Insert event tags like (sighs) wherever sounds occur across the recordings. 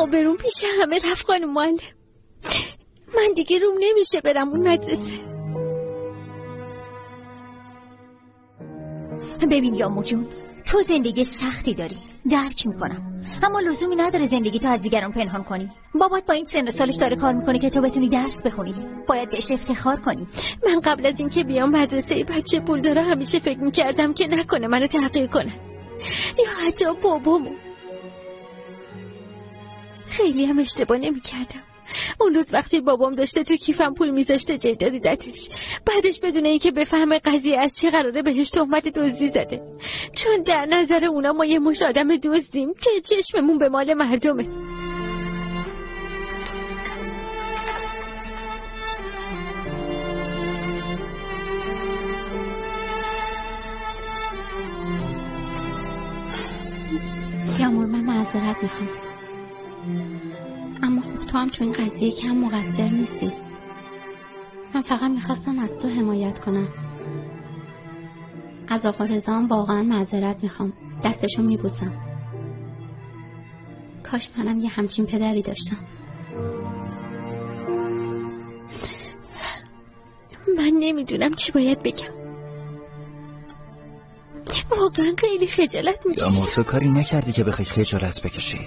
آبروم پیش همه رفت خانم معلم. من دیگه روم نمیشه برم اون مدرسه. ببین یا جون تو زندگی سختی داری. درک می‌کنم. اما لزومی نداره زندگی تو از دیگران پنهان کنی. بابات با این سن سالش داره کار می‌کنه که تو بتونی درس بخونی. باید بهش افتخار کنی. من قبل از اینکه بیام مدرسه بچه پول داره همیشه فکر می‌کردم که نکنه منو تحقیر کنه. یا حتی بابامو. خیلی هم اشتباه نمی‌کردم. اون روز وقتی بابام داشته تو کیفم پول میذاشته جیدا دیدتش بعدش بدون اینکه بفهمه قضیه از چه قراره بهش تهمت دزدی زده. چون در نظر اونا ما یه مش آدم دزدیم که چشممون به مال مردمه. یامور من معذرت می‌خوام. اما خب تو هم تو این قضیه کم مقصر نیستی. من فقط می‌خواستم از تو حمایت کنم. از آقا رضا هم واقعا معذرت می‌خوام. دستشو میبوسم. کاش منم یه همچین پدری داشتم. من نمی‌دونم چی باید بگم. واقعا خیلی خجالت می‌کشم. تو کاری نکردی که بخوای خجالت بکشی؟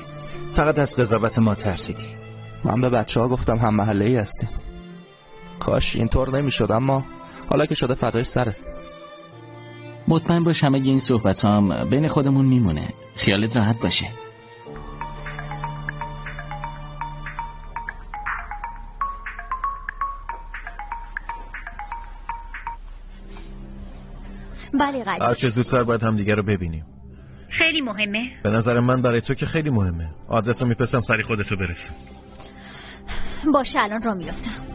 فقط از قضاوت ما ترسیدی. من به بچه ها گفتم هم محله ای هستیم. کاش اینطور نمی‌شد اما حالا که شده فدای سرت. مطمئن باش همه این صحبت هم بین خودمون میمونه. خیالت راحت باشه. بله قدیر هر چه زودتر باید هم دیگه رو ببینیم. خیلی مهمه. به نظر من برای تو که خیلی مهمه. آدرس رو میفرستم سری خودتو برسیم باشه الان را میفتم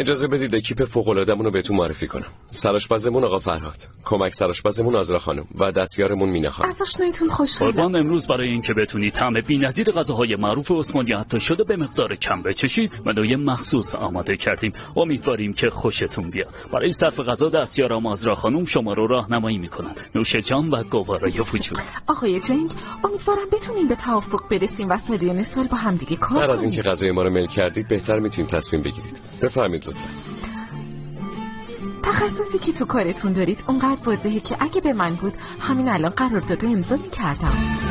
اجازه بدید اکیپ فوق‌العاده‌مون رو بهتون معرفی کنم. سرآشپزمون آقا فرهاد. کمک سرآشپزمون آزرا خانم و دستیارمون مینا خانم از آشنایتون خوشحالم قربان امروز برای اینکه بتونید طعم بی‌نظیر غذاهای معروف عثمانی حتی شده به مقدار کم بچشید منوی مخصوص آماده کردیم. امیدواریم که خوشتون بیاد. برای صرف غذا دستیارم آزرا خانم شما رو راهنمایی می‌کنن. نوش جان و گوارای وجود. آقای جنگ امیدوارم بتونیم به توافق برسیم و سالیان سال با همدیگه کار بعد از کنیم. اینکه غذای ما رو میل کردید بهتر می‌تونید تصمیم بگیرید. بفرمایید لطفا. تخصصی که تو کارتون دارید اونقدر واضحه که اگه به من بود همین الان قرار داده امضا می‌کردم.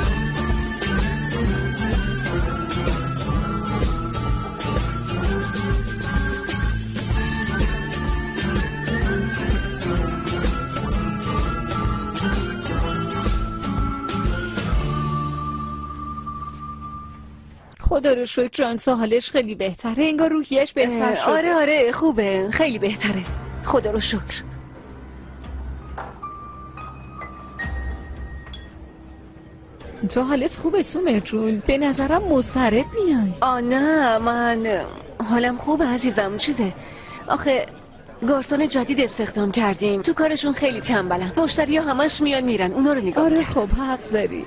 خدا رو شکر جانسا حالش خیلی بهتره. انگار روحیش بهتر شده. آره آره خوبه. خیلی بهتره. خدا رو شکر. تو حالت خوبه سومر جون به نظرم مضطرب میای. آ نه من حالم خوبه عزیزم. چیزه؟ آخه گارسون جدید استخدام کردیم. تو کارشون خیلی تنبلن. مشتری ها همش میان میرن. اونا رو نگاه آره. خب حق داری.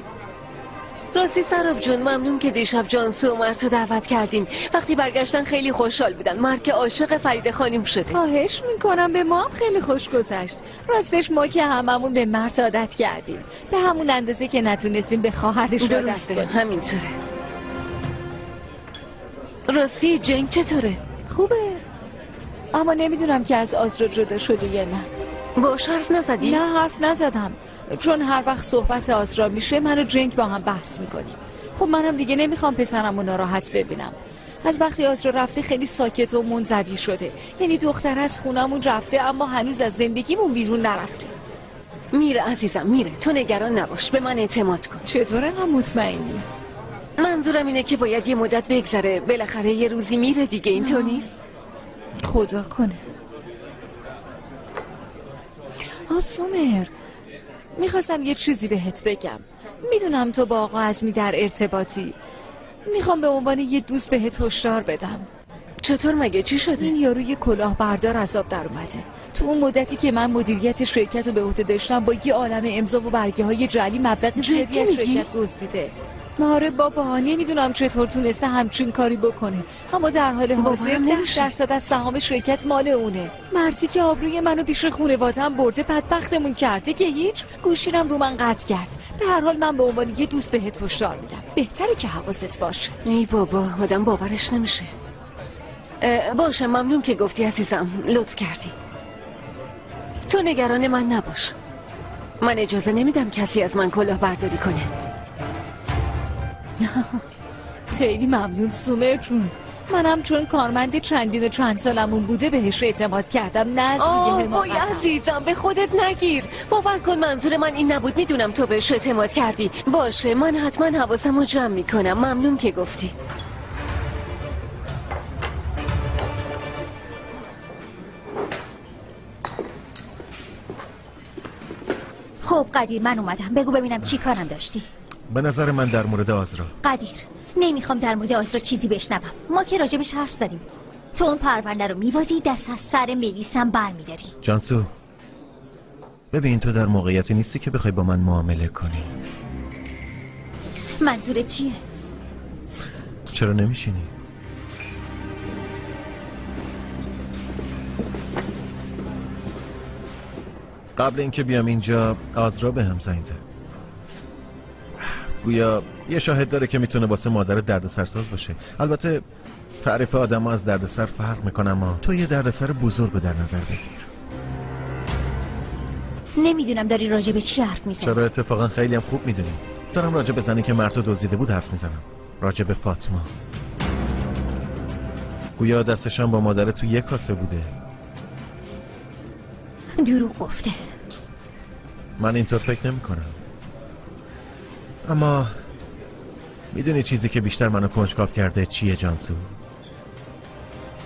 راستی سراب جون ممنون که دیشب جانسو و مرد رو دعوت کردیم وقتی برگشتن خیلی خوشحال بودن. مرد که عاشق فرید خانم شده. خواهش می‌کنم به ما هم خیلی خوش گذشت. راستش ما که هممون به مرد عادت کردیم. به همون اندازه که نتونستیم به خواهرش عادت کنیم همینطوره. راستی جنگ چطوره؟ خوبه. اما نمی‌دونم که از آزرا جدا شده یا نه. باش حرف نزدی؟ نه حرف نزدم. چون هر وقت صحبت آزرا میشه من و جنگ با هم بحث می‌کنیم. خب منم دیگه نمی‌خوام پسرم رو ناراحت ببینم. از وقتی آزرا رفته خیلی ساکت و منزوی شده. یعنی دختر از خونمون رفته اما هنوز از زندگیمون بیرون نرفته. میره عزیزم میره. تو نگران نباش. به من اعتماد کن. چطور انقدر مطمئنی؟ منظورم اینه که باید یه مدت بگذره. بالاخره یه روزی میره دیگه. اینطور نیست؟ خدا کنه. آسومر می‌خواستم یه چیزی بهت بگم. می‌دونم تو با آقا عزمی در ارتباطی. می‌خوام به عنوان یه دوست بهت هشدار بدم. چطور مگه؟ چی شده؟ این یارو یه کلاه بردار عذاب در اومده. تو اون مدتی که من مدیریت شرکت رو به عهده داشتم با یه عالم امضا و برگه های جعلی مبلغ زیادی از؟ شرکت دزدیده. آره بابا نمی‌دونم چطور تونسته همچین کاری بکنه. اما در حال حاضر ده. درصد از سهام شرکت مال اونه. مرتی که آبروی منو پیش خونوادم برده بدبختمون کرده که هیچ گوشیرم رو من قطع کرد. به هر حال من به عنوان یه دوست بهت هشدار میدم. بهتره که حواست باشه. ای بابا آدم باورش نمیشه. باشه ممنون که گفتی عزیزم. لطف کردی. تو نگران من نباش. من اجازه نمیدم کسی از من کلاه برداری کنه. (laughs) خیلی ممنون سومر جون منم چون کارمند چندین و چند سالمون بوده بهش اعتماد کردم. نه از روی آه وای. عزیزم به خودت نگیر. باور کن منظور من این نبود. می‌دونم تو بهش اعتماد کردی. باشه من حتما حواسم رو جمع می‌کنم. ممنون که گفتی. خب قدیر من اومدم. بگو ببینم چی کارم داشتی. به نظر من در مورد آزرا قدیر نمی‌خوام در مورد آزرا چیزی بشنوم. ما که راجبش حرف زدیم. تو اون پرونده رو میبازی دست از سر میلیسم بر میداری جانسو ببین تو در موقعیتی نیستی که بخوای با من معامله کنی. منظور چیه؟ چرا نمیشینی؟ قبل اینکه بیام اینجا آزرا به هم زنگ زد. گویا یه شاهد داره که می‌تونه واسه مادر دردسرساز باشه. البته تعریف آدم از دردسر فرق می‌کنه اما تو یه دردسر بزرگ رو در نظر بگیر. نمی‌دونم داری راجب چی حرف می‌زنی. چرا؟ اتفاقا خیلی هم خوب می‌دونی. دارم راجع به زنی که مرتو دزدیده بود حرف می‌زنم. راجع به فاطمه. گویا دستشان با مادر تو یک کاسه بوده. دروغ گفته. من اینطور فکر نمی کنم اما می‌دونی چیزی که بیشتر منو کنجکاو کرده چیه جانسو؟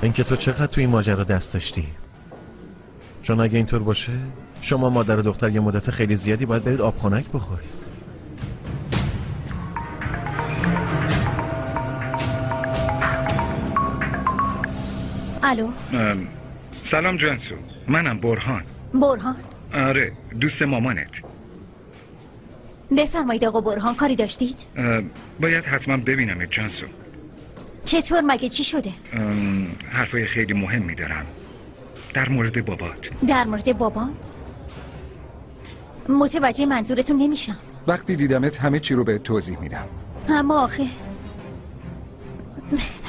اینکه تو چقدر تو این ماجرا دست داشتی؟ چون اگه اینطور باشه شما مادر و دختر یه مدت خیلی زیادی باید برید آب خنک بخورید. الو؟ ام، سلام جانسو. منم برهان. برهان؟ آره دوست مامانت. بفرمایید آقا برهان کاری داشتید؟ باید حتما ببینمت جانسو چطور مگه؟ چی شده؟ حرفای خیلی مهمی دارم. در مورد بابات. در مورد بابا متوجه منظورتون نمیشم. وقتی دیدمت همه چی رو به توضیح میدم. اما آخه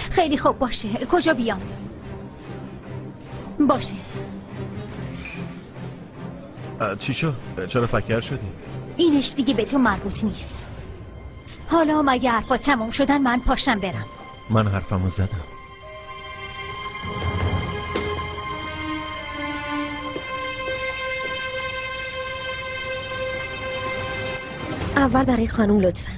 خیلی خوب باشه. کجا بیام؟ باشه. چی شد؟ چرا پکر شدی؟ اینش دیگه به تو مربوط نیست. حالا مگه حرفا تموم شدن من پاشم برم. من حرفمو زدم. اول برای خانم لطفا.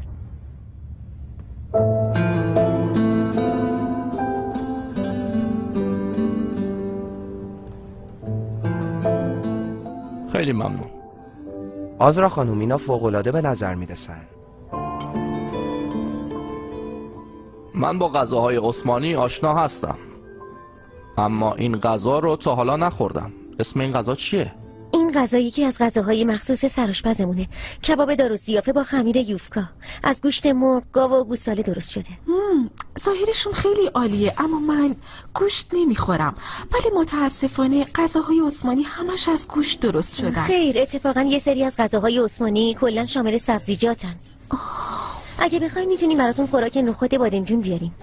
خیلی ممنون. آزرا خانم اینا فوقالعاده به نظر می‌رسن. من با غذاهای عثمانی آشنا هستم. اما این غذا رو تا حالا نخوردم. اسم این غذا چیه؟ این غذا یکی از غذاهای مخصوص سرآشپزمونه کباب دار و زیافه با خمیر یوفکا. از گوشت مرغ گاو و گوساله درست شده. ظاهرشون خیلی عالیه اما من گوشت نمی‌خورم. ولی متاسفانه غذاهای عثمانی همش از گوشت درست شدن. خیر اتفاقا یه سری از غذاهای عثمانی کلا شامل سبزیجاتن. اگه بخوای می‌تونیم براتون خوراک نخود بادمجون بیاریم.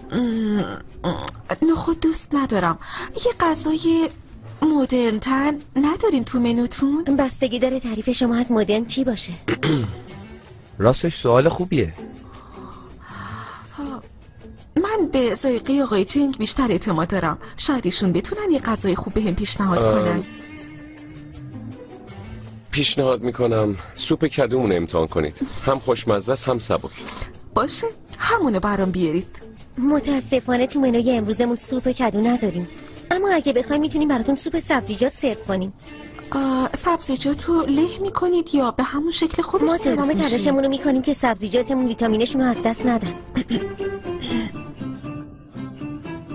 نخود دوست ندارم. یه غذای مدرن تر ندارین تو منوتون؟ بستگی داره تعریف شما از مدرن چی باشه. (clears throat) راستش سوال خوبیه. من به ذائقه آقای چنگ بیشتر اعتماد دارم. شاید ایشون بتونن یه غذای خوب بهم پیشنهاد ام. کنن. پیشنهاد می‌کنم سوپ کدومون امتحان کنید. هم خوشمزه است هم سبک. باشه. همونو برام بیارید. متاسفانه تو منوی امروزمون سوپ کدو نداریم. اما اگه بخوایم می‌تونیم براتون سوپ سبزیجات سرو کنیم. سبزیجات رو له می‌کنید یا به همون شکل خودش ما تمام تلاشمون رو می‌کنیم که سبزیجاتمون ویتامینشون رو از دست ندن.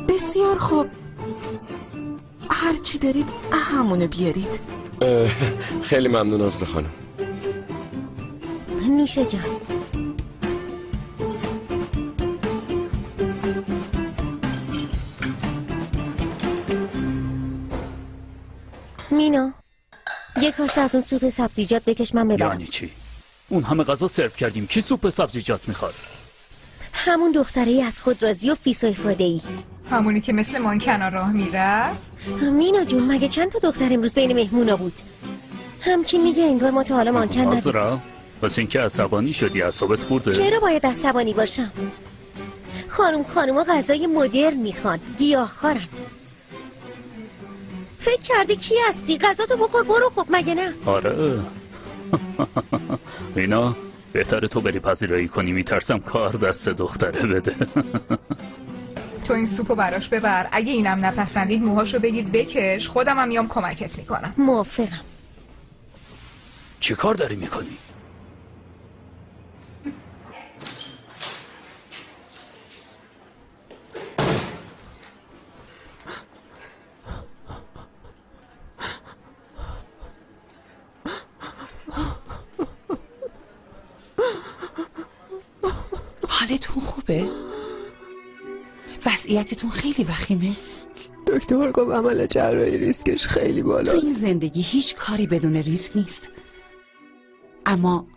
بسیار خوب. هر چی دارید همونو بیارید. خیلی ممنون از خانم. نوشه جان. مینا. یک کاسه از اون سوپ سبزیجات بکش من ببرم. یعنی چی؟ اون همه غذا سرو کردیم. کی سوپ سبزیجات می‌خواد؟ همون دختره از خود راضی و فیس و افاده ای همونی که مثل من کنار راه می‌رفت؟ مینا جون مگه چند تا دختر امروز بین مهمونا بود؟ همچین میگه انگار ما تا حالا مانکن آزرا پس اینکه عصبانی شدی اعصابت خورده؟ چرا باید عصبانی باشم؟ خانم خانوما غذای مدرن می‌خوان گیاهخوارن. فکر کردی کی هستی؟ غذا تو بخور برو خب مگه نه؟ آره. (laughs) اینا بهتره تو بری پذیرایی کنی میترسم کار دست دختره بده. (laughs) تو این سوپو براش ببر. اگه اینم نپسندید موهاشو بگیر بکش. خودم هم میام کمکت می‌کنم. موافقم. چی کار داری می‌کنی؟ حالتون خوبه؟ وضعیتتون خیلی وخیمه؟ دکتر گفت عمل جراحی ریسکش خیلی تو بالاست این زندگی هیچ کاری بدون ریسک نیست. اما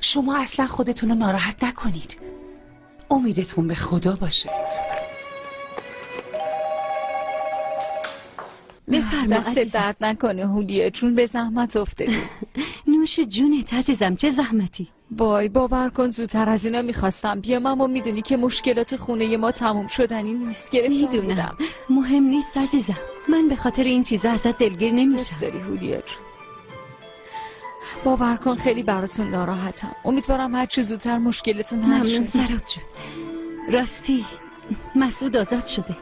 شما اصلا خودتون رو ناراحت نکنید. امیدتون به خدا باشه. بفرما دست درد نکنه هولیه چون به زحمت افتادی. (laughs) نوش جونت عزیزم چه زحمتی؟ وای باور کن زودتر از اینا می‌خواستم. بیام اما می‌دونی که مشکلات خونه ما تموم شدنی نیست. گرفتم می‌دونم. مهم نیست عزیزم. من به خاطر این چیزا ازت دلگیر نمیشم. داری هولیه جون باور کن خیلی براتون ناراحتم. امیدوارم هر چی زودتر مشکلتون حل شه. سراب جون. راستی مسعود آزاد شده.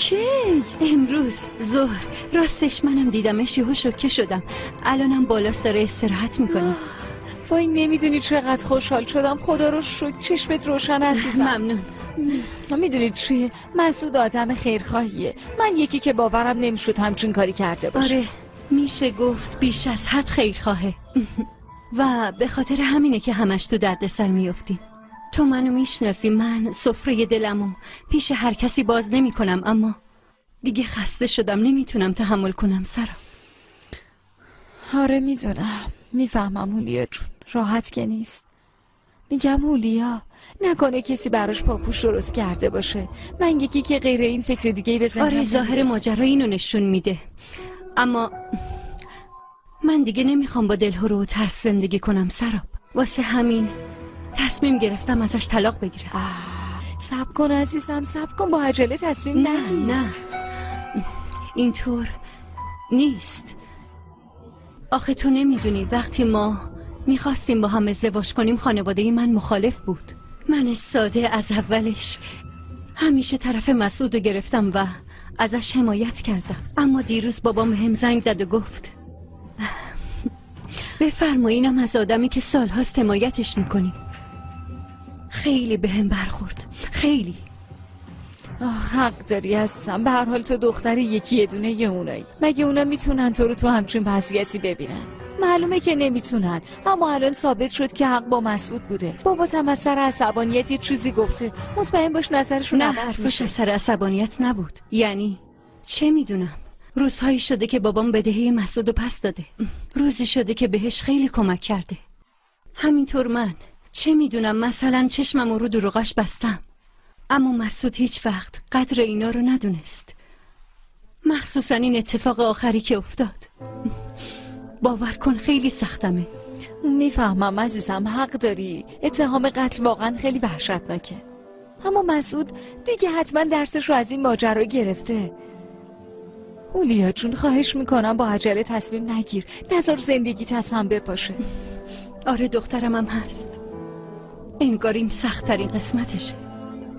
کی؟ امروز ظهر. راستش منم دیدمش یهو شوکه شدم. الانم بالاست داره استراحت می‌کنه. (gasps) وای نمی‌دونی چقدر خوشحال شدم. خدا رو شکر چشمت روشن عزیزم. ممنون. می‌دونی چیه مسعود آدم خیرخواهیه. من یکی که باورم نمی‌شد همچین کاری کرده باشه. آره میشه گفت بیش از حد خیر خواهه (laughs) و به خاطر همینه که همش تو دردسر میافتیم تو منو می‌شناسی من سفره دلمو. پیش هر کسی باز نمی کنم اما دیگه خسته شدم نمی‌تونم تحمل کنم سرا. آره می‌دونم. می‌فهمم هولیا جون راحت که نیست. میگم هولیا نکنه کسی براش پاپوش درست کرده باشه. من یکی که غیر این فکر دیگه به ذهنم آره ظاهر. ماجرا اینو نشون میده. اما من دیگه نمی‌خوام با دلهرو و ترس زندگی کنم سراب واسه همین تصمیم گرفتم ازش طلاق بگیرم. سب کن عزیزم سب کن با عجله تصمیم نه. نه. اینطور نیست. آخه تو نمی‌دونی وقتی ما می‌خواستیم با هم ازدواج کنیم خانواده من مخالف بود. من ساده از اولش همیشه طرف مسعود رو گرفتم و ازش حمایت کردم. اما دیروز بابام هم زنگ زد و گفت بفرما اینم از آدمی که سالهاست حمایتش می‌کنی. خیلی به هم برخورد. خیلی. آه، حق داری عزیزم. به هر حال تو دختری یکی یه دونه یه اونایی. مگه اونا می‌تونن تو رو تو همچین وضعیتی ببینن؟ معلومه که نمی‌تونن. اما الان ثابت شد که حق با مسعود بوده. بابات هم از سر عصبانیت یه چیزی گفته. مطمئن باش نظرشون نه حرفش. از سر عصبانیت نبود. یعنی چه می‌دونم؟ روزهایی شده که بابام بدهی مسعود و پس داده. روزی شده که بهش خیلی کمک کرده. همینطور من. چه می‌دونم مثلا چشمم رو دروغش بستم. اما مسعود هیچ وقت قدر اینا رو ندونست. مخصوصا این اتفاق آخری که افتاد. باور کن خیلی سختمه. می‌فهمم عزیزم حق داری. اتهام قتل واقعا خیلی وحشتناکه. اما مسعود دیگه حتما درسش رو از این ماجرا گرفته. اولیا جون خواهش می‌کنم با عجله تصمیم نگیر. نظر زندگی از هم بپاشه. آره دخترم هم هست. انگار این سخت ترین قسمتشه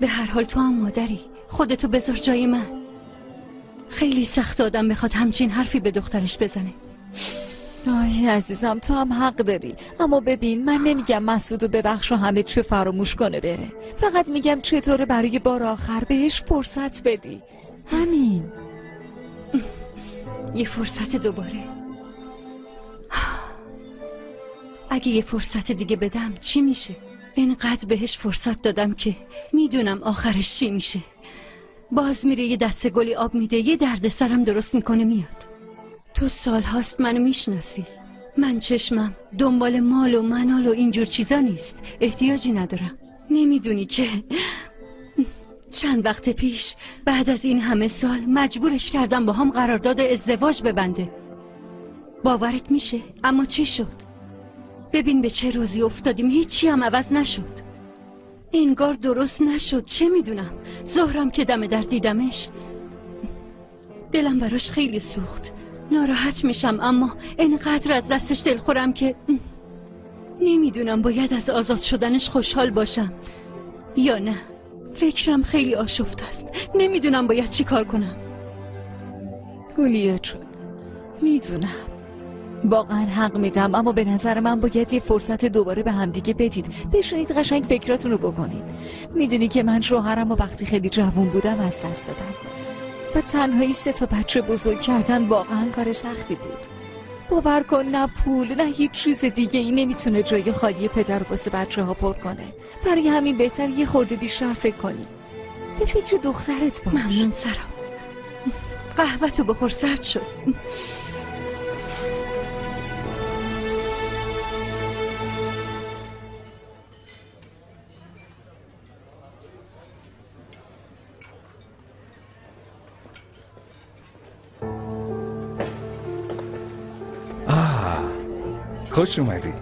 به هر حال تو هم مادری. خودتو بذار جای من. خیلی سخت آدم بخواد همچین حرفی به دخترش بزنه. آی عزیزم تو هم حق داری. اما ببین من نمیگم مسعود و ببخش و همه چی فراموش کنه بره. فقط میگم چطوره برای بار آخر بهش فرصت بدی. همین. یه فرصت دوباره. (sighs) اگه یه فرصت دیگه بدم چی میشه؟ اینقدر بهش فرصت دادم که می‌دونم آخرش چی میشه. باز میره یه دسته گلی آب میده یه درد سرم درست می‌کنه میاد. تو سال هاست منو می‌شناسی. من چشمم دنبال مال و منال و اینجور چیزا نیست. احتیاجی ندارم. نمی‌دونی که چند وقت پیش بعد از این همه سال مجبورش کردم با هم قرارداد ازدواج ببنده. باورت میشه؟ اما چی شد؟ ببین به چه روزی افتادیم. هیچی هم عوض نشد. انگار درست نشد. چه می‌دونم؟ زهرم که دم در دیدمش. دلم براش خیلی سوخت. ناراحت میشم اما انقدر از دستش دل خورم که نمی‌دونم باید از آزاد شدنش خوشحال باشم یا نه. فکرم خیلی آشفت است. نمی‌دونم باید چی کار کنم. هولیا جون می‌دونم. واقعا حق میدم اما به نظر من باید یه فرصت دوباره به همدیگه بدید. بشنید قشنگ فکراتون رو بکنید. می‌دونی که من شوهرم و وقتی خیلی جوون بودم از دست دادم و تنهایی سه تا بچه بزرگ کردن واقعا کار سختی بود. باور کن نه پول نه هیچ چیز دیگه ای نمی‌تونه جای خالی پدر واسه بچه ها پر کنه. برای همین بهتر یه خورده بیشتر فکر کنی. به فکر دخترت باش. ممنون سرم قهوه تو بخور سرد شد. خوش اومدی.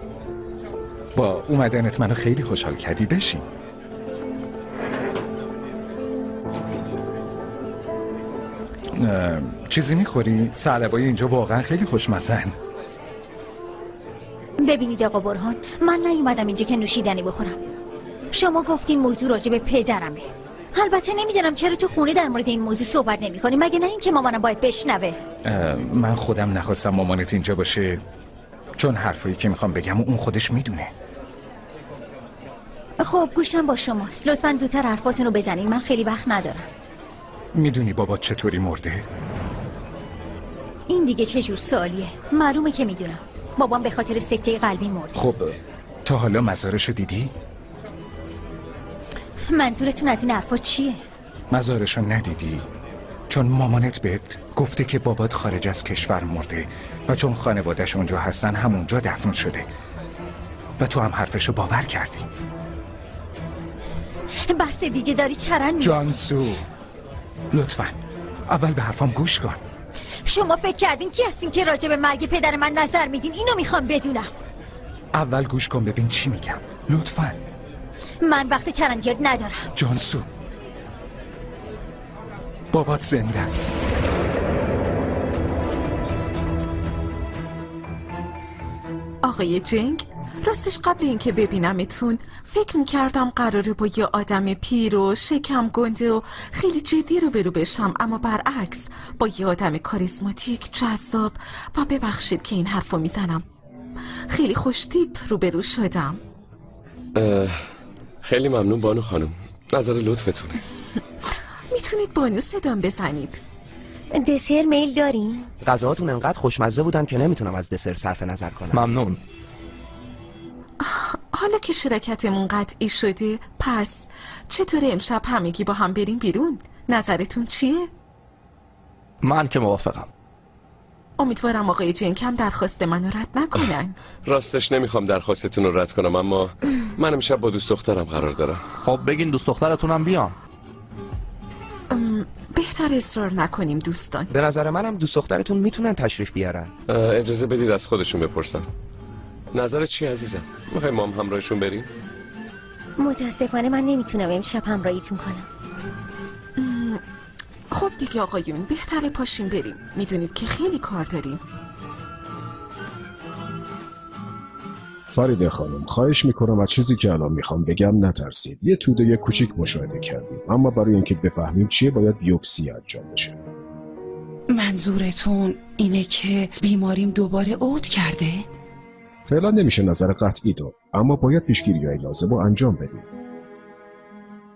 با اومدنت منو خیلی خوشحال کردی. بشین. چیزی می‌خوری؟ سلبای اینجا واقعا خیلی خوشمزن ببینید آقا برهان من نیومدم اینجا که نوشیدنی بخورم. شما گفتین موضوع راجع به پدرمه. البته نمی‌دونم چرا تو خونه در مورد این موضوع صحبت نمی کنی مگه نه اینکه مامانم باید بشنوه؟ من خودم نخواستم مامانت اینجا باشه. چون حرفایی که می‌خوام بگم و اون خودش می‌دونه. خب گوشم با شماست. لطفا زودتر حرفاتون رو بزنین. من خیلی وقت ندارم. می‌دونی بابا چطوری مرده؟ این دیگه چه جور سوالیه؟ معلومه که می‌دونم. بابام به خاطر سکته قلبی مرد خب تا حالا مزارشو دیدی؟ منظورتون از این حرفا چیه؟ مزارشو ندیدی؟ چون مامانت بهت گفته که بابات خارج از کشور مرده و چون خانوادش اونجا هستن همونجا دفن شده. و تو هم حرفشو باور کردی. بس دیگه داری چرن جانسو لطفا. اول به حرفام گوش کن. شما فکر کردین کی هستین که راجع به مرگ پدر من نظر میدین؟ اینو می‌خوام بدونم. اول گوش کن ببین چی میگم. لطفا. من وقت چرندیات ندارم. جانسو بابات زنده است. آقای جنگ راستش قبل اینکه ببینمتون فکر می‌کردم قراره با یه آدم پیر و شکم گنده و خیلی جدی رو برو بشم اما برعکس با یه آدم کاریزماتیک جذاب و ببخشید که این حرفو می‌زنم. خیلی خوشتیپ روبرو شدم. خیلی ممنون بانو خانم. نظر لطفتونه. (laughs) می‌تونید بانو صدام بزنید. دسر میل داریم؟ غذاهاتون انقدر خوشمزه بودن که نمی‌تونم از دسر صرف نظر کنم. ممنون. حالا که شرکتمون قطعی شده پس چطور امشب همگی با هم بریم بیرون؟ نظرتون چیه؟ من که موافقم. امیدوارم آقای جنکم درخواست منو رد نکنن. (laughs) راستش نمی‌خوام درخواستتون رو رد کنم اما من امشب با دوست دخترم قرار دارم. خب بگین دوست دخترتونم بیان. بهتر اصرار نکنیم دوستان. به نظر منم دوست دخترتون می‌تونن تشریف بیارن. اجازه بدید از خودشون بپرسم. نظرت چی عزیزم؟ می‌خوای ما هم همراهشون بریم؟ متاسفانه من نمی‌تونم امشب همراهیتون کنم. خب دیگه آقایون بهتره پاشیم بریم. می‌دونید که خیلی کار داریم. فریده خانم خواهش می‌کنم از چیزی که الان می‌خوام بگم نترسید. یه توده کوچیک مشاهده کردیم اما برای اینکه بفهمیم چیه باید بیوپسی انجام بشه. منظورتون اینه که بیماریم دوباره عود کرده؟ فعلا نمیشه نظر قطعی داد اما باید پیشگیری های لازم رو انجام بدیم.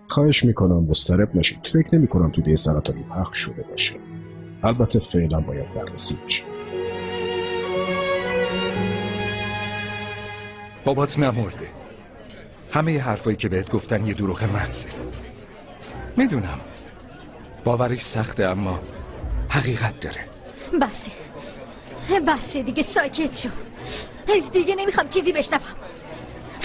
خواهش می‌کنم مضطرب نشید. فکر نمی‌کنم توده سرطانی پخش شده باشه. البته فعلا باید بررسی بشه. بابات نمرده. همه ی حرفایی که بهت گفتن یه دروغ محضه. می‌دونم. باورش سخته اما حقیقت داره. بسه بسه دیگه ساکت شو. دیگه نمی‌خوام چیزی بشنوم.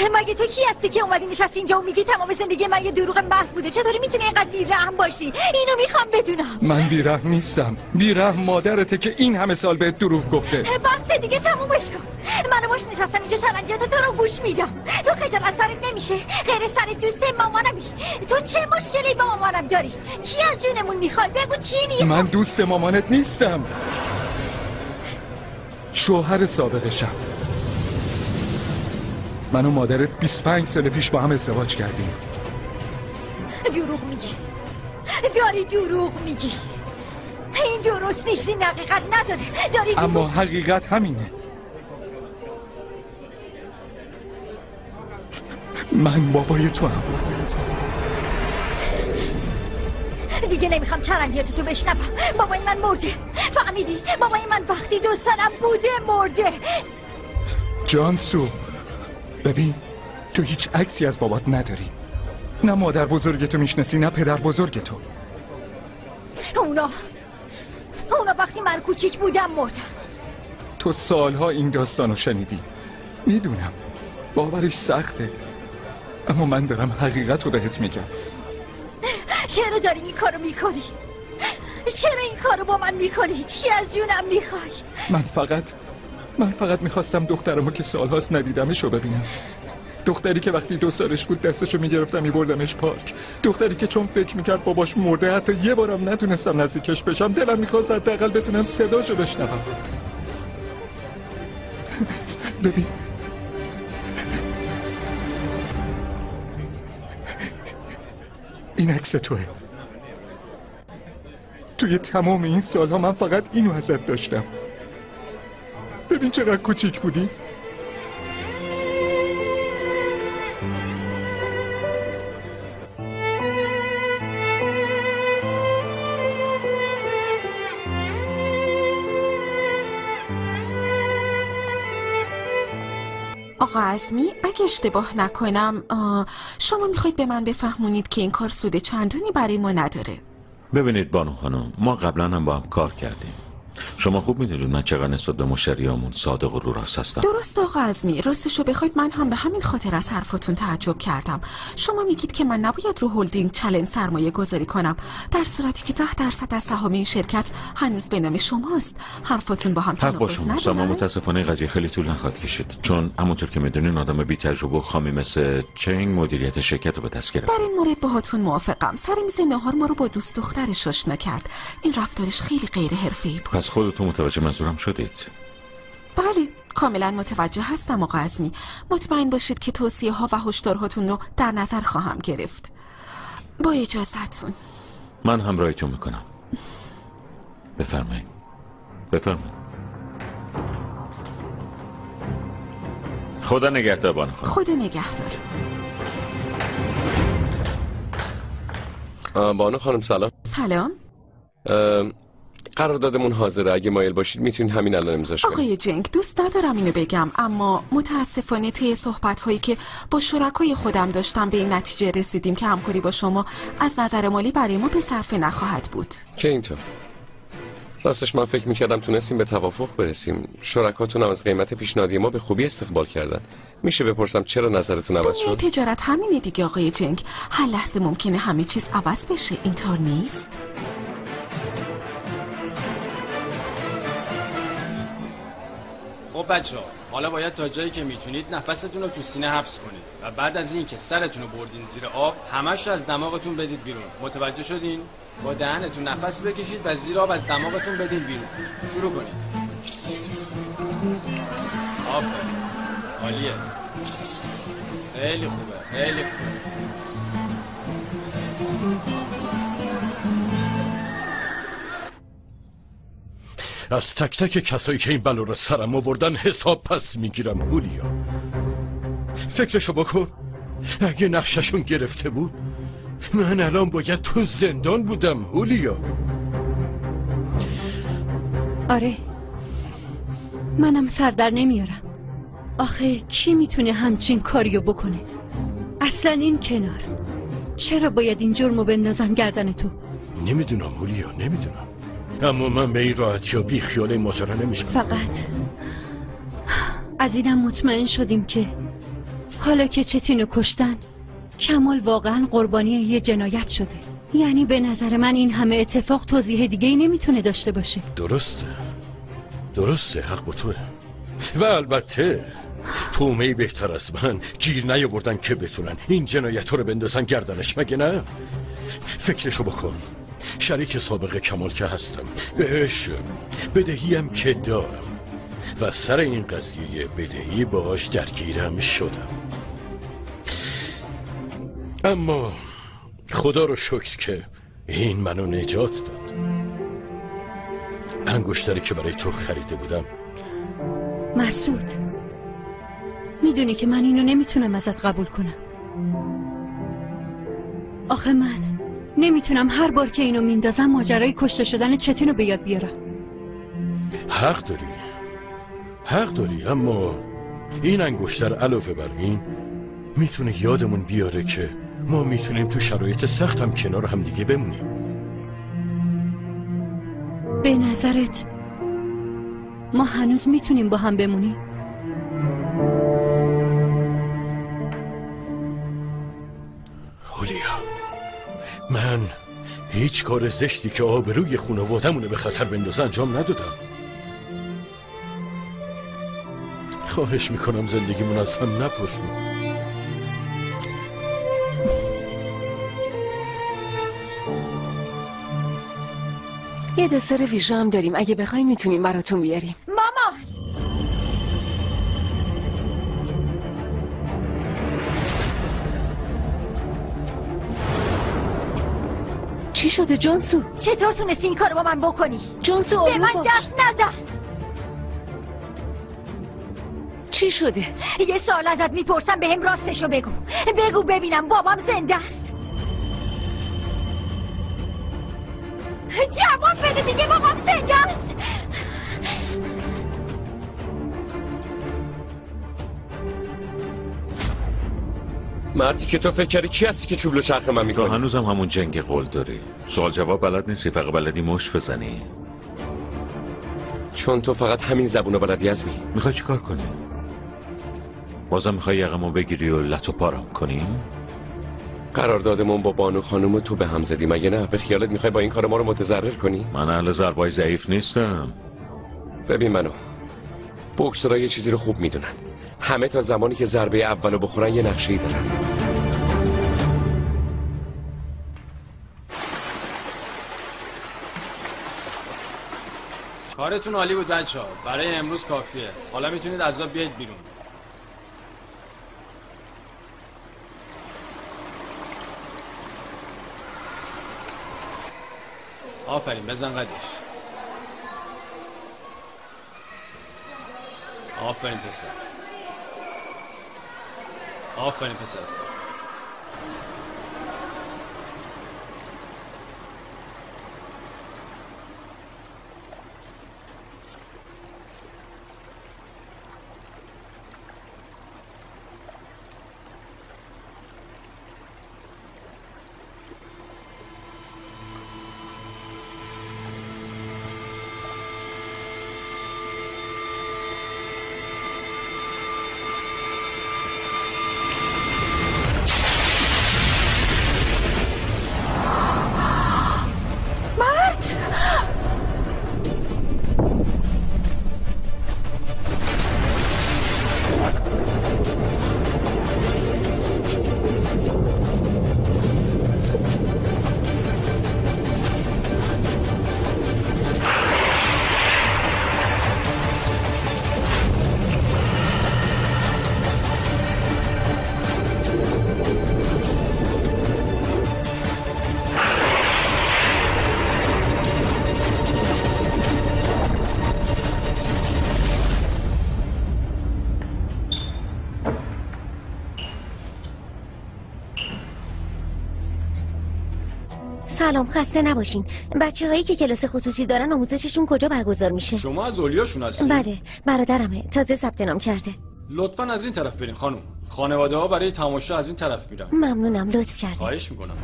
مگه تو کی هستی که اومدی نشستی اینجا و میگی تمام زندگی من یه دروغ محض بوده؟ چطوری می‌تونی اینقدر بیرحم باشی؟ اینو می‌خوام بدونم. من بیرحم نیستم. بیرحم مادرته که این همه سال بهت دروغ گفته. بس دیگه تمومش کن. منو باش نشستم اینجا شرنگیات تو رو گوش میدم. تو خجالت سرت نمیشه؟ غیر سر دوست مامانمی تو چه مشکلی با مامانم داری؟ چی از جونمون می‌خوای؟ بگو چی می‌خوای؟ من دوست مامانت نیستم. شوهر سابقشم من و مادرت 25 سال پیش با هم ازدواج کردیم. دروغ میگی. داری دروغ میگی. این درست نیست این حقیقت نداره. داری دروغ اما حقیقت همینه. من بابای تو هم. دیگه نمی‌خوام چرندیات تو بشنوم. بابای من مرده. فهمیدی؟ بابای من وقتی دو سالم بوده مرده. جانسو ببین تو هیچ عکسی از بابات نداری نه مادر بزرگتو می‌شناسی نه پدر بزرگتو اونا اونا وقتی من کوچیک بودم مردن تو سالها این داستانو شنیدی می‌دونم باورش سخته اما من دارم حقیقت رو بهت میگم چرا داری این کارو می‌کنی؟ چرا این کارو با من می‌کنی؟ چی از جونم می‌خوای؟ من فقط من فقط می‌خواستم دخترمو که سالهاست ندیدمش رو ببینم. دختری که وقتی دو سالش بود دستشو می‌گرفتم میبردمش پارک. دختری که چون فکر می‌کرد باباش مرده حتی یه بارم نتونستم نزدیکش بشم دلم می‌خواست حداقل بتونم صداشو بشنوم. (laughs) ببین. این عکس توه. توی تمام این سالها من فقط اینو ازت داشتم. ببین چقدر کوچیک بودی. آقا عزمی اگه اشتباه نکنم شما می‌خواید به من بفهمونید که این کار سود چندانی برای ما نداره. ببینید بانو خانم ما قبلا هم با هم کار کردیم. شما خوب می‌دونید من چقدر نسبت به مشتریامون صادق و رو راست هستم. درست آقا ازمی راستشو بخواید من هم به همین خاطر از حرفتون تعجب کردم. شما میگید که من نباید رو هلدینگ چلنج سرمایه گذاری کنم. در صورتی که ده درصد از سهام این شرکت هنوز به نام شماست. حرفتون با هم حق با شما متاسفانه قضیه خیلی طول نخواهد کشید. چون همونطور که می‌دونین آدم بی تجربه و خامی مثل چنگ مدیریت شرکت رو به دست گرفت. در این مورد باهاتون موافقم. سر میز نهار ما رو با دوست دخترش آشنا کرد. این رفتارش خیلی غیر حرفه‌ای بود. پس خودتون متوجه منظورم شدید. بله کاملا متوجه هستم آقا ازمی. مطمئن باشید که توصیه ها و هشدارهاتون رو در نظر خواهم گرفت. با اجازتون. من همراهیتون می‌کنم. بفرمایید. بفرمایید. خدا نگهدار بانو خانم خدا نگهدار. بانو خانم سلام. سلام. قراردادمون حاضره. اگه مایل باشید می‌تونید همین الان امضاش کنید. آقای جنگ دوست ندارم اینو بگم اما متاسفانه طی صحبت هایی که با شرکای خودم داشتم به این نتیجه رسیدیم که همکاری با شما از نظر مالی برای ما به صرفه نخواهد بود. که اینطور. راستش من فکر می‌کردم تونستیم به توافق برسیم. شرکاتون هم از قیمت پیشنهادی ما به خوبی استقبال کردن. میشه بپرسم چرا نظرتون عوض شد؟ تجارت همینه دیگه آقای جنگ. هر لحظه ممکنه همه چیز عوض بشه. اینطور نیست؟ خب بچه ها حالا باید تا جایی که می‌تونید نفستون رو تو سینه حبس کنید و بعد از این که سرتون رو بردین زیر آب همش از دماغتون بدید بیرون. متوجه شدین؟ با دهنتون نفس بکشید و زیر آب از دماغتون بدین بیرون. شروع کنید. آفرین. عالیه. خیلی خوبه خیلی خوبه. از تک تک کسایی که این بلا رو سرم آوردن حساب پس می‌گیرم هولیا. فکرشو بکن. اگه نقششون گرفته بود من الان باید تو زندان بودم هولیا. آره. منم سردر نمیارم. آخه کی می‌تونه همچین کاریو بکنه؟ اصلا این کنار. چرا باید این جرمو بندازم گردن تو؟ نمی‌دونم هولیا نمی‌دونم. اما من به این راحتی یا بی خیال ماجرا نمیشم. فقط از اینم مطمئن شدیم که حالا که چتینو کشتن کمال واقعا قربانی یه جنایت شده. یعنی به نظر من این همه اتفاق توضیح دیگه ای نمی‌تونه داشته باشه. درسته. درسته. حق با توه. و البته تومه بهتر از من گیر نیاوردن که بتونن این جنایت رو بندازن گردنش. مگه نه؟ فکرشو بکن. شریک سابق کمال که هستم. بهش بدهیم که دارم. و سر این قضیه بدهی باهاش درگیرم شدم. اما خدا رو شکر که این منو نجات داد. انگشتری که برای تو خریده بودم. مسعود می‌دونی که من اینو نمی‌تونم ازت قبول کنم. آخه من نمی‌تونم هر بار که اینو میندازم ماجرای کشته شدن چتینو به یاد بیارم. حق داری. حق داری اما این انگشتر علاوه بر این می‌تونه یادمون بیاره که ما می‌تونیم تو شرایط سخت هم کنار هم دیگه بمونیم. به نظرت ما هنوز می‌تونیم با هم بمونیم؟ من هیچ کار زشتی که آبروی خانوادمونه به خطر بندازه انجام ندادم. خواهش می‌کنم زندگیمون از هم نپاشیم. یه دسر ویژه هم داریم. اگه بخواین می‌تونیم براتون بیاریم. چی شده جانسو؟ چطور تونستی این کارو با من بکنی؟ جانسو به من باش. دست نزن چی شده؟ یه سال ازت می‌پرسم به هم راستشو بگو بگو ببینم بابام زنده است جواب بده دیگه بابام زنده است مردی که تو فکر کردی کی هستی که چوبلو چرخ من تو می‌کنی هنوزم همون جنگ قول داری. سوال جواب بلد نیستی فقط بلدی مش بزنی. چون تو فقط همین زبونو بلدی ازمی می‌خوای چیکار کنی؟ بازم می‌خوای یقمو بگیری و لط و پارم کنی؟ قراردادمون با بانو خانم تو به هم زدی مگه نه؟ به خیالت می‌خوای با این کار ما رو متضرر کنی؟ من اهل ضربای ضعیف نیستم. ببین منو بکسورا یه چیزی رو خوب می‌دونن. همه تا زمانی که ضربه اولو بخورن یه نقشه دارن. کارتون عالی بود بچه ها برای امروز کافیه. حالا می‌تونید از بیاید بیرون. آفرین بزن قدش. آفرین پسر. all 20%. سلام خسته نباشین. بچه هایی که کلاس خصوصی دارن آموزششون کجا برگزار میشه؟ شما از اولیاشون هستی؟ بله برادرمه. تازه ثبت نام کرده. لطفا از این طرف برین خانم. خانواده ها برای تماشا از این طرف میرن. ممنونم لطف کردی خواهش می‌کنم.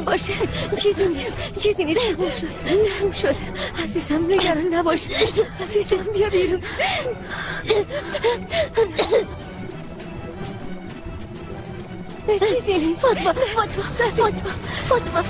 باشه چیزی نیست. چیزی نیست. تموم شد. تموم شد عزیزم نگران نباش. عزیزم بیا بیرون. چیزی نیست. فاطمه فاطمه فاطمه فاطمه.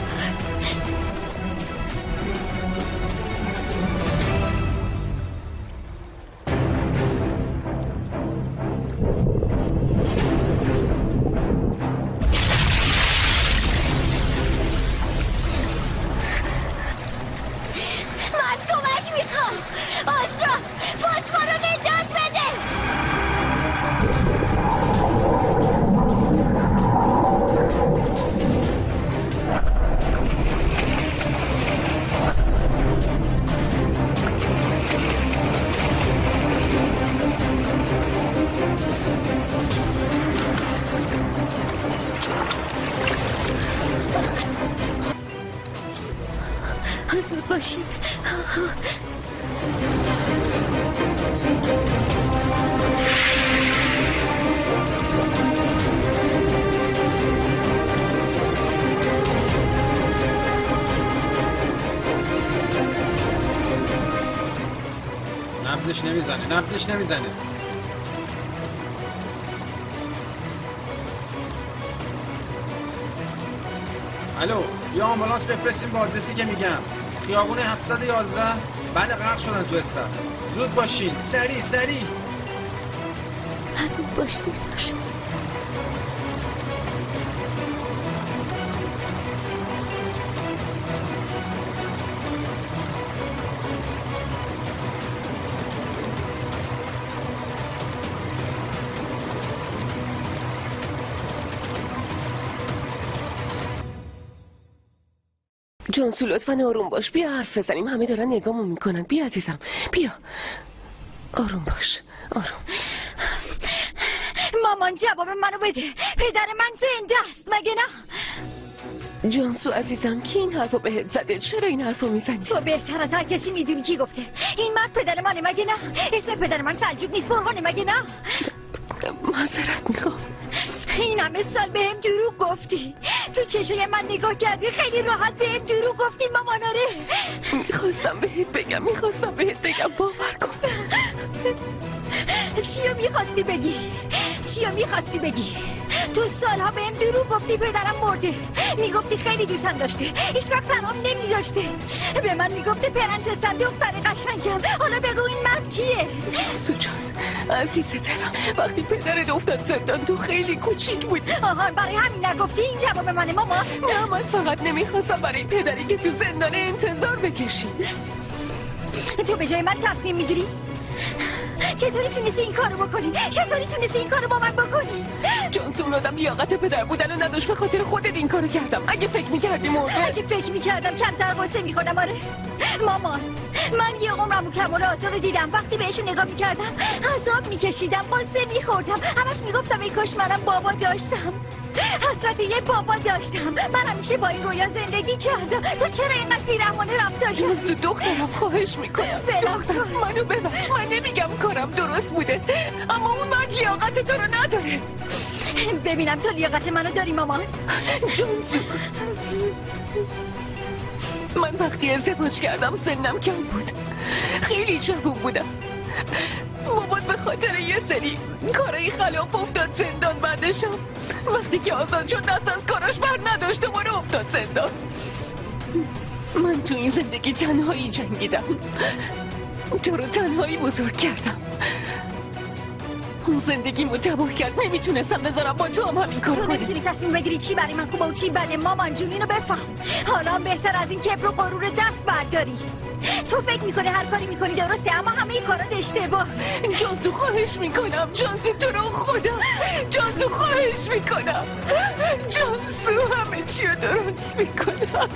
نبزش نمی‌زنه نبزش نمی‌زنه. الو یا آمبولانس بفرستیم با آدرسی که میگم. خیابون 711 بعد غرق شدن تو استر زود باشین. سریع سریع. زود باش زود باش. جانسو لطفا آروم باش. بیا حرف بزنیم. همه دارن نگامو می‌کنن. بیا عزیزم. بیا. آروم باش. آروم. مامان جواب منو بده. پدر من زنده است. مگه نه؟ جانسو عزیزم کی این حرفو بهت زده؟ چرا این حرفو می‌زنی؟ تو بهتر از هر کسی می‌دونی کی گفته. این مرد پدر منه. مگه نه؟ اسم پدر من سلجوق نیست. برهانه مگه نه؟ معذرت می‌خوام. این همه سال بهم دروغ گفتی. تو چشای من نگاه کردی خیلی راحت بهم دروغ گفتی ماماناره می‌خواستم بهت بگم می‌خواستم بهت بگم باور چیو می‌خواستی بگی؟ چیو می‌خواستی بگی؟ تو سالها بهم دروغ گفتی پدرم مرده. می‌گفتی خیلی دوستم داشته. هیچ وقت تنهام نمیذاشته. به من می‌گفته پرنسسم دختر قشنگم. حالا بگو این مرد کیه؟ جانسو جان عزیز دلم وقتی پدرت افتاد زندان تو خیلی کوچیک بودی آهان برای همین نگفتی این جواب منه ماما. نه من فقط نمی‌خواستم برای پدری که تو زندان انتظار بکشی. تو به جای من تصمیم می‌گیری؟ چطوری تونستی این کارو بکنی؟ چطوری تونستی این کارو با من بکنی؟ جانسو اون آدم لیاقت پدر بودن و نداشت به خاطر خودت این کارو کردم. اگه فکر می‌کردی مرده اگه فکر می‌کردم کمتر قصه میخوردم آره. مامان. من یه عمرمو کمال آسا رو دیدم. وقتی بهشون نگاه می‌کردم عذاب میکشیدم قصه میخوردم. همش می‌گفتم ای کاش منم بابا داشتم. حسرت یه بابا داشتم. من همیشه با این رویا زندگی کردم. تو چرا اینقدر بیرحمانه رفتار کردی؟ دخترم خواهش می‌کنم. دخترم منو ببخش. من نمیگم کارم درست بوده. اما اون مرد لیاقت تو رو نداره. ببینم تو لیاقت منو داری مامان. جانسو من وقتی ازدواج کردم سنم کم بود. خیلی جوون بودم. بابات به خاطر یه سری کارای خلاف افتاد زندان بعدشم. وقتی که آزاد شد دست از کاراش بر نداشت دوباره افتاد زندان. من تو این زندگی تنهایی جنگیدم. تو رو تنهایی بزرگ کردم. اون زندگیمو تباه کرد. نمی‌تونستم بذارم با تو هم همین کار تو نمی‌تونی تصمیم بگیری چی برای من خوبه و چی بده. مامان جون اینو بفهم. حالا بهتر از این کبر و غرور دست برداری. تو فکر می‌کنه هر کاری می‌کنی درسته اما همه کارات اشتباه. جانسو خواهش می‌کنم. جانسو تو رو خدا جانسو خواهش می‌کنم. جانسو همه چی رو درست می‌کنم.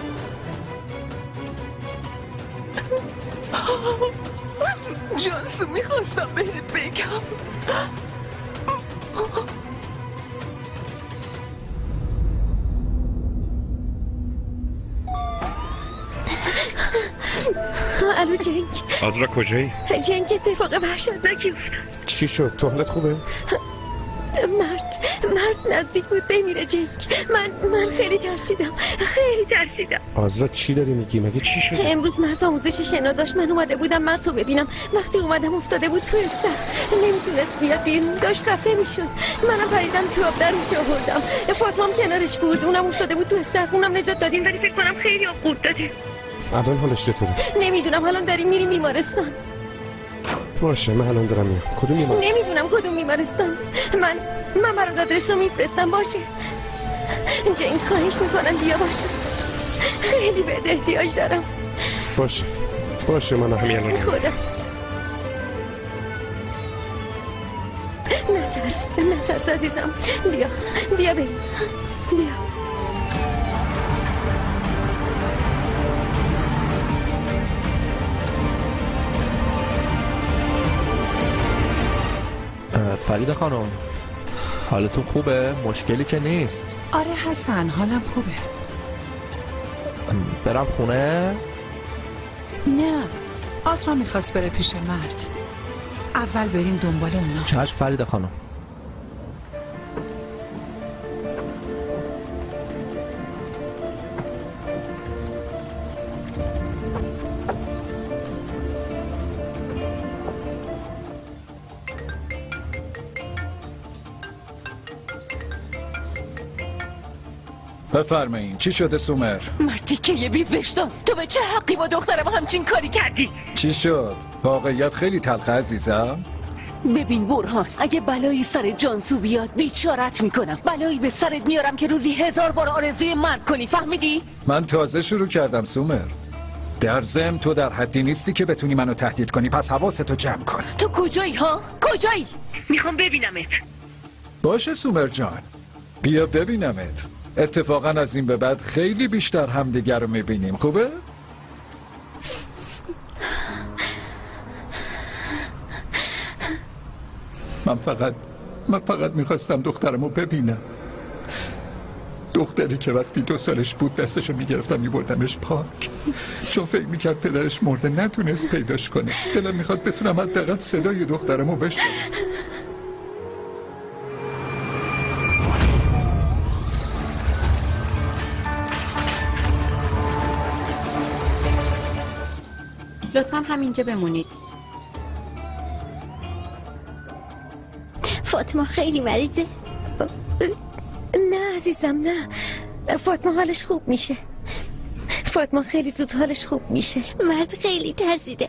جانسو می‌خواستم بهت بگم الو جنگ آزرا کجایی؟ جنگ اتفاق وحشتناکی افتاد چی شد؟ تو حالت خوبه؟ مرد مرد نزدیک بود بمیره جنگ. من من خیلی ترسیدم خیلی ترسیدم. آزرا چی داری میگی؟ مگه چی شد؟ امروز مرد آموزش شنا داشت من اومده بودم مرد رو ببینم. وقتی اومدم افتاده بود توی سر. نمی‌تونست بیاد بیرون داشت خفه می‌شد. منم پریدم تو آب درش آوردم. فاطمام کنارش بود اونم افتاده بود تو سر. اونم نجات دادیم ولی فکر کنم خیلی آب داده. الان حالش چطوره؟ نمی‌دونم الان داریم میریم بیمارستان. باشه من الان دارم میام کدوم بیمار؟ نمی‌دونم کدوم بیمارستان من من برات آدرس رو میفرستم باشه. جنگ خواهش می‌کنم بیا باشه. خیلی بهت احتیاج دارم. باشه. باشه من همین الان. خدا نترس نترس عزیزم. بیا بیا بریم. بیا. فرید خانم. حالتون خوبه؟ مشکلی که نیست. آره حسن حالم خوبه. برم خونه؟ نه آزرا می‌خواست بره پیش مرد. اول بریم دنبال اونا. چشم فرید خانم. بفرمایین. چی شده سومر؟ مردی که یه بیوشتان تو به چه حقی با دخترم همچین کاری کردی؟ چی شد؟ واقعیت خیلی تلخ عزیزم. ببین برهان اگه بلایی سر جانسو بیاد بیچارت می‌کنم. بلایی به سرت میارم که روزی هزار بار آرزوی مرگ کنی فهمیدی؟ من تازه شروع کردم سومر. در زم تو در حدی نیستی که بتونی منو تهدید کنی. پس حواستو جمع کن. تو کجایی ها؟ کجایی؟ می‌خوام ببینمت. باشه سومر جان. بیا ببینمت. اتفاقا از این به بعد خیلی بیشتر همدیگر رو می‌بینیم. خوبه؟ من فقط من فقط می‌خواستم دخترم رو ببینم. دختری که وقتی دو سالش بود دستشو می‌گرفتم میبردمش پاک. چون فکر می‌کرد پدرش مرده نتونست پیداش کنه. دلم می‌خواد بتونم حداقل صدای دخترم رو بشنوم. لطفا همینجا بمونید. فاطمه خیلی مریضه. نه عزیزم نه. فاطمه حالش خوب میشه. فاطمه خیلی زود حالش خوب میشه. مرد خیلی ترسیده.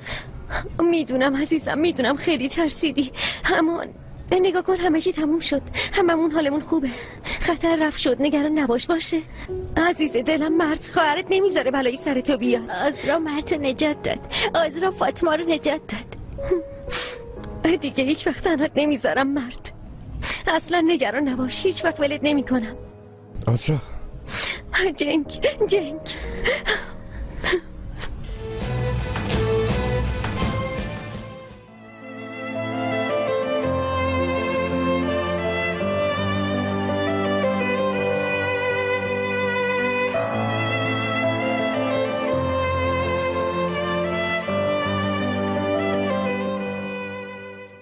می‌دونم عزیزم می‌دونم خیلی ترسیدی. اما نگاه کن همه چی تموم شد. هممون حالمون خوبه. خطر رفت شد. نگران نباش باشه. عزیز دلم مرد خواهرت نمی‌ذاره بلایی سر تو بیاد. آزرا مرد رو نجات داد. آزرا فاطمه رو نجات داد. دیگه هیچ وقت تنهات نمی‌ذارم مرد. اصلا نگران نباش. هیچ وقت ولت نمی‌کنم. آزرا جنگ جنگ.